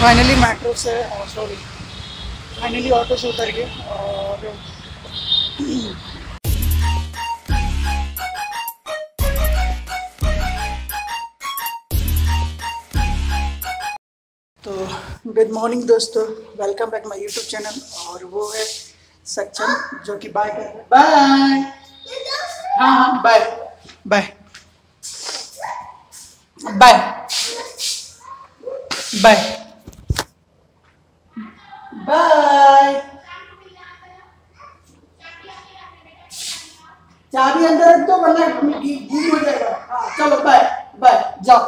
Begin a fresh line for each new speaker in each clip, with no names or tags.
Finally metro से sorry finally auto से उतर गए और तो गुड मॉर्निंग दोस्तों. Welcome back my YouTube channel और वो है सक्षम, जो कि बाय बाय हाँ। हाँ बाय बाय बाय बाय चाबी अंदर रख दो वरना गुम हो जाएगा हाँ चलो बाय बाय जाओ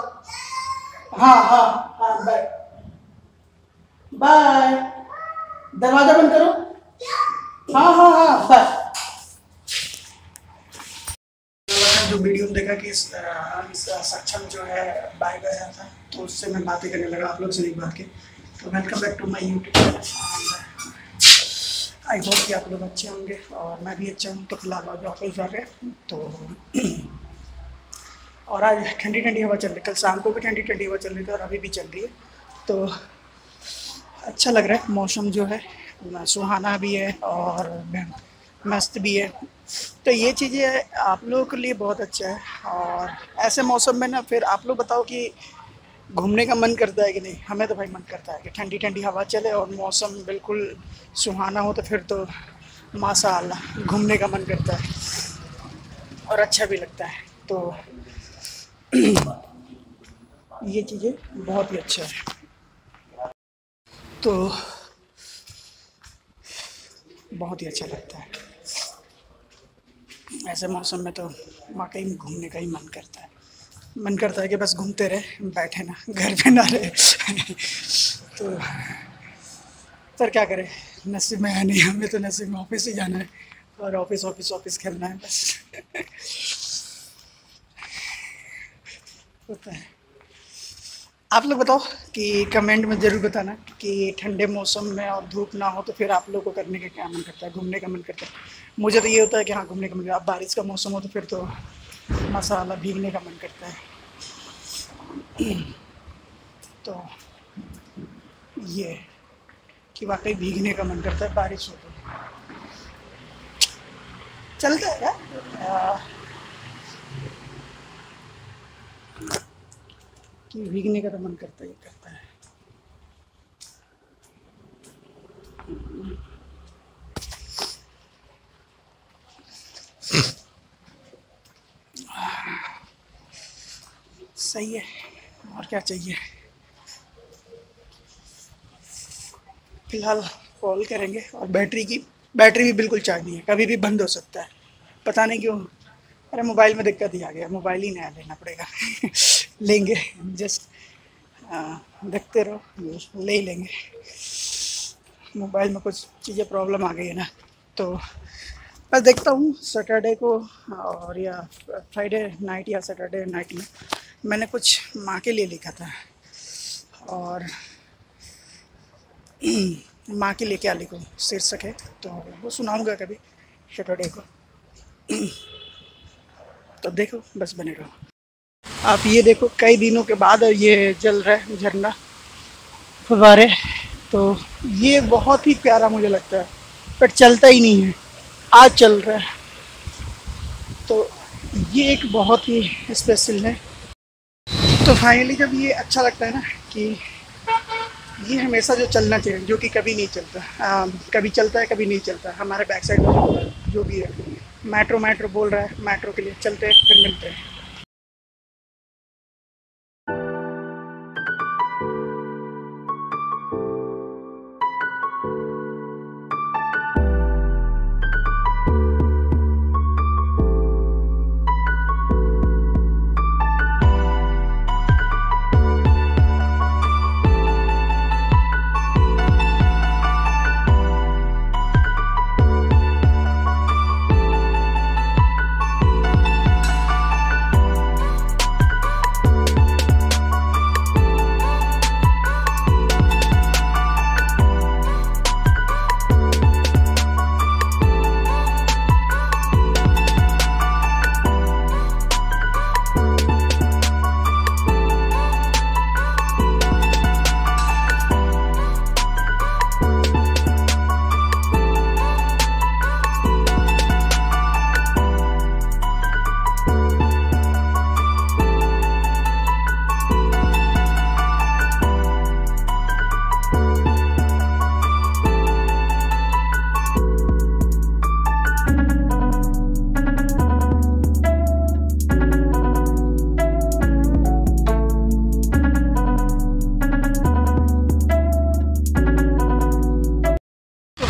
हाँ हाँ हाँ बाय बाय दरवाज़ा बंद करो हाँ हाँ हाँ बाय जो वीडियो में देखा कि इस, इस सक्षम जो है बाय गया था तो उससे मैं बातें करने लगा आप लोग से एक बात की। तो welcome back to my YouTube channel I hope कि आप लोग अच्छे होंगे और मैं भी अच्छा हूँ तो फ़िलहाल आज ऑफ़िस जा रहे तो और आज ठंडी ठंडी हवा चल रही कल शाम को भी ठंडी ठंडी हवा चल रही थी और अभी भी चल रही है तो अच्छा लग रहा है मौसम जो है सुहाना भी है और मस्त भी है। तो ये चीज़ें आप लोगों के लिए बहुत अच्छा है और ऐसे मौसम में ना फिर आप लोग बताओ कि घूमने का मन करता है कि नहीं? हमें तो भाई मन करता है कि ठंडी ठंडी हवा चले और मौसम बिल्कुल सुहाना हो तो फिर तो माशा घूमने का मन करता है और अच्छा भी लगता है। तो ये चीज़ें बहुत ही अच्छा है। तो बहुत ही अच्छा लगता है। ऐसे मौसम में तो वाकई में घूमने का ही मन करता है। मन करता है कि बस घूमते रहे, बैठे ना, घर पे ना रहे। तो सर क्या करें? नसीब में है नहीं, हमें तो नसीब में ऑफ़िस ही जाना है और ऑफ़िस ऑफ़िस ऑफ़िस खेलना है बस। होता है। आप लोग बताओ कि कमेंट में ज़रूर बताना कि ठंडे मौसम में और धूप ना हो तो फिर आप लोग को करने का क्या मन करता है, घूमने का मन करता है? मुझे तो ये होता है कि हाँ घूमने का मन करता है। बारिश का मौसम हो तो फिर तो मसाला भीगने का मन करता है। तो ये कि वाकई भीगने का मन करता है, बारिश हो तो। चलता है कि भीगने का तो मन करता ही करता है। सही है, और क्या चाहिए? फ़िलहाल कॉल करेंगे, और बैटरी की, बैटरी भी बिल्कुल चार्ज नहीं है कभी भी बंद हो सकता है। पता नहीं क्यों, अरे मोबाइल में दिक्कत ही आ गया, मोबाइल ही नया लेना पड़ेगा। लेंगे जस्ट देखते रहो ले ही लेंगे। मोबाइल में कुछ चीज़ें प्रॉब्लम आ गई है ना तो बस देखता हूँ सैटरडे को, और या फ्राइडे नाइट या सैटरडे नाइट में। मैंने कुछ माँ के लिए लिखा था, और माँ के लिए क्या लिखूँ? शीर्षक है तो वो सुनाऊँगा कभी सैटरडे को। तो देखो, बस बने रहो। आप ये देखो कई दिनों के बाद ये जल रहा है झरना। फुवारे। तो ये बहुत ही प्यारा मुझे लगता है बट चलता ही नहीं है। आज चल रहा है। तो ये एक बहुत ही स्पेशल है। तो फाइनली जब ये अच्छा लगता है ना कि ये हमेशा जो चलना चाहिए जो कि कभी नहीं चलता। आ, कभी चलता है कभी नहीं चलता। हमारे बैक साइड जो भी है मेट्रो मेट्रो बोल रहा है मेट्रो के लिए चलते हैं फिर मिलते हैं।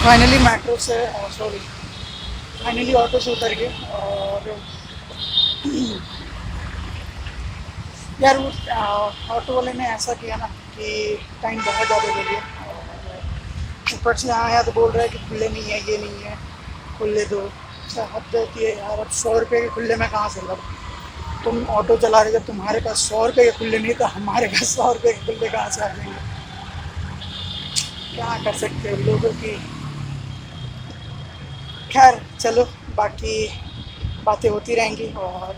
फाइनली मेट्रो से सॉरी फाइनली ऑटो से उतर के और यार वो ऑटो वाले ने ऐसा किया ना कि टाइम बहुत ज़्यादा ले लिया। ऊपर से आया तो बोल रहा है कि खुले नहीं है ये नहीं है खुले दो। हद होती है यार अब सौ रुपये के खुले में कहाँ से लब तुम ऑटो चला रहे जब तुम्हारे पास सौ रुपये के खुले नहीं तो हमारे पास सौ रुपये के खुले कहाँ से आ जाएँगे? क्या कर सकते हो लोगों की? खैर, चलो, बाकी बातें होती रहेंगी और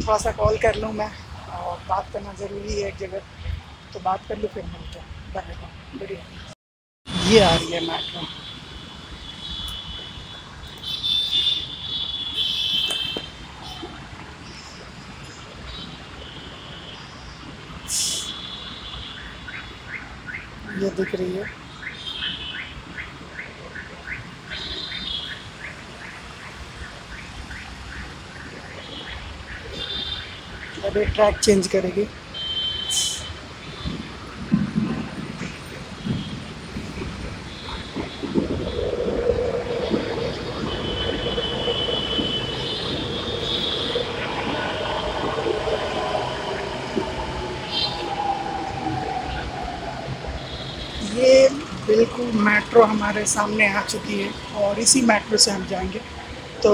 थोड़ा सा कॉल कर लूँ मैं और बात करना ज़रूरी है एक जगह तो बात कर लूँ फिर मिलते हैं। बढ़िया बढ़िया। ये आ रही है मेट्रो ये दिख रही है। अभी ट्रैक चेंज करेगी। ये बिल्कुल मेट्रो हमारे सामने आ चुकी है और इसी मेट्रो से हम जाएँगे। तो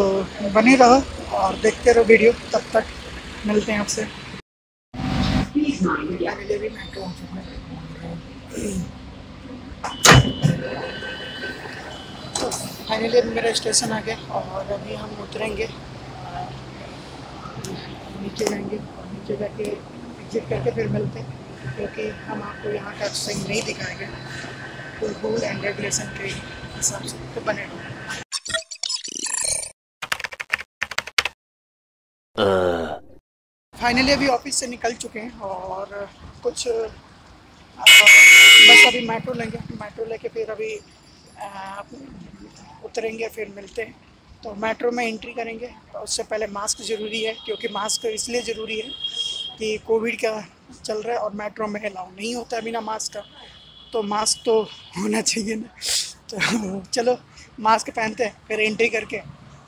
बने रहो और देखते रहो वीडियो तब तक। मिलते हैं आपसे। फाइनली तो अभी मेरा स्टेशन आ गया और अभी हम उतरेंगे। नीचे जाएँगे, नीचे जाके एग्जिट करके फिर मिलते हैं, क्योंकि हम आपको यहाँ का सही नहीं दिखाएँगे। कोई रूल एंड रेगुलेशन के हिसाब से तो बने रहो। फाइनली अभी ऑफ़िस से निकल चुके हैं और कुछ बस अभी मेट्रो लेंगे, मेट्रो लेके फिर अभी उतरेंगे, फिर मिलते हैं। तो मेट्रो में एंट्री करेंगे। उससे पहले मास्क ज़रूरी है, क्योंकि मास्क इसलिए ज़रूरी है कि कोविड का चल रहा है और मेट्रो में अलाउ नहीं होता है बिना मास्क का। तो मास्क तो होना चाहिए ना। तो चलो, मास्क पहनते हैं, फिर एंट्री करके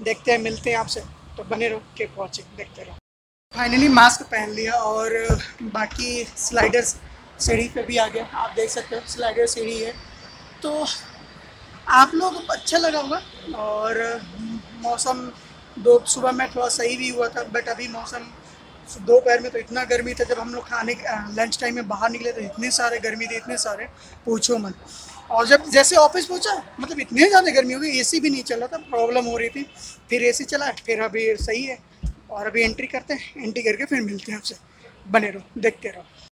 देखते हैं, मिलते हैं आपसे। तो बने रहो के पहुँचे देखते रहो। फाइनली मास्क पहन लिया और बाकी स्लाइडर्स सीढ़ी पे भी आ गया आप देख सकते हो स्लाइडर सीढ़ी है। तो आप लोग अच्छा लगा होगा और मौसम दो, सुबह में थोड़ा सही भी हुआ था बट अभी मौसम दोपहर में तो इतना गर्मी था, जब हम लोग खाने लंच टाइम में बाहर निकले तो इतने सारे गर्मी थे, इतने सारे, पूछो मत। और जब जैसे ऑफ़िस पहुँचा मतलब इतने ज़्यादा गर्मी हो गई एसी भी नहीं चल रहा था प्रॉब्लम हो रही थी, फिर एसी चला, फिर अभी सही है। और अभी एंट्री करते हैं एंट्री करके फिर मिलते हैं आपसे। बने रहो, देखते रहो।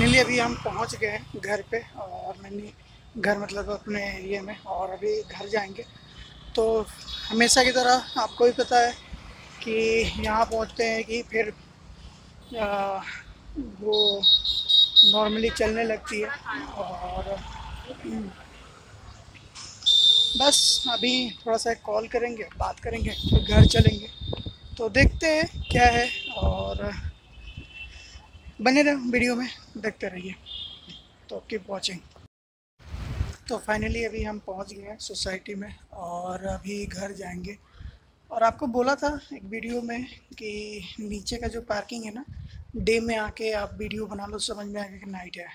फाइनली अभी हम पहुँच गए हैं घर पे और मैंने घर मतलब अपने एरिया में और अभी घर जाएँगे। तो हमेशा की तरह आपको भी पता है कि यहाँ पहुँचते हैं कि फिर आ, वो नॉर्मली चलने लगती है और बस अभी थोड़ा सा कॉल करेंगे बात करेंगे फिर घर चलेंगे। तो देखते हैं क्या है और बने रहो, वीडियो में देखते रहिए। तो कीप वॉचिंग तो फाइनली अभी हम पहुँच गए हैं सोसाइटी में और अभी घर जाएँगे। और आपको बोला था एक वीडियो में कि नीचे का जो पार्किंग है ना डे में आके आप वीडियो बना लो, समझ में आएगा कि नाइट है।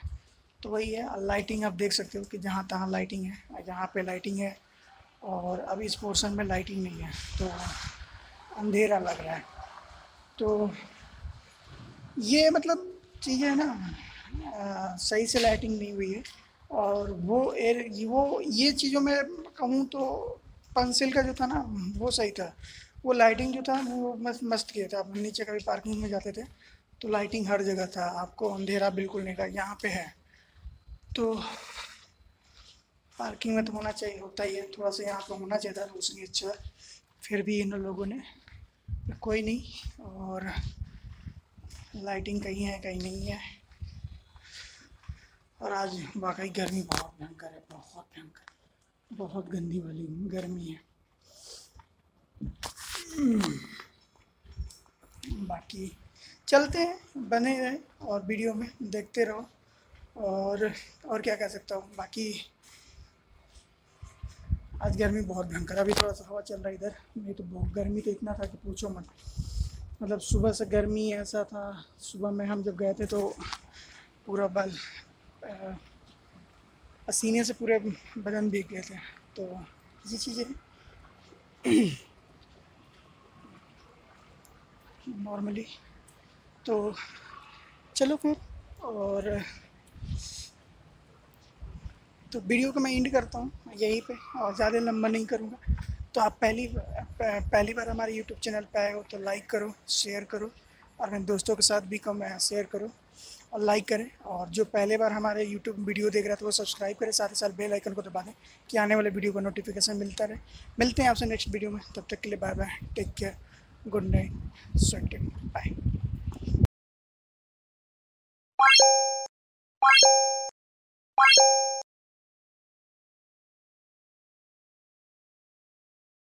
तो वही है लाइटिंग आप देख सकते हो कि जहाँ तहाँ लाइटिंग है जहाँ पे लाइटिंग है, और अभी इस पोर्शन में लाइटिंग नहीं है तो अंधेरा लग रहा है। तो ये मतलब चीज़ें ना सही से लाइटिंग नहीं हुई है। और वो एर वो, ये चीज़ों में कहूँ तो पेंसिल का जो था ना, वो सही था। वो लाइटिंग जो था, वो मस्त मस्त किया था। आप नीचे कभी पार्किंग में जाते थे तो लाइटिंग हर जगह था। आपको अंधेरा बिल्कुल नहीं था, यहाँ पे है। तो पार्किंग में तो होना चाहिए, होता ही है। थोड़ा सा यहाँ पर होना चाहिए था, रोशनी अच्छा। फिर भी इन लोगों ने, कोई नहीं। और लाइटिंग कहीं है, कहीं नहीं है। और आज वाकई गर्मी बहुत भयंकर है, बहुत भयंकर। बहुत गंदी वाली गर्मी है। बाकी चलते हैं, बने रहे और वीडियो में देखते रहो। और और क्या कह सकता हूँ, बाकी आज गर्मी बहुत भयंकर अभी थोड़ा सा हवा चल रहा है इधर, नहीं तो बहुत गर्मी तो इतना था कि पूछो मत। मतलब सुबह से गर्मी ऐसा था, सुबह में हम जब गए थे तो पूरा बल पसीने से पूरे बदन भीग गए थे। तो ये चीज़ें नॉर्मली। तो चलो फिर, और तो वीडियो को मैं एंड करता हूँ, यहीं पे, और ज़्यादा लंबा नहीं करूँगा। तो आप पहली पहली बार हमारे यूट्यूब चैनल पर आए हो तो लाइक करो शेयर करो और अपने दोस्तों के साथ भी कम शेयर करो और लाइक करें और जो पहले बार हमारे यूट्यूब वीडियो देख रहा था वो सब्सक्राइब करें, साथ ही साथ बेल आइकन को दबा दें कि आने वाले वीडियो का नोटिफिकेशन मिलता रहे। मिलते हैं आपसे नेक्स्ट वीडियो में, तब तक के लिए bye bye take care good night sweet bye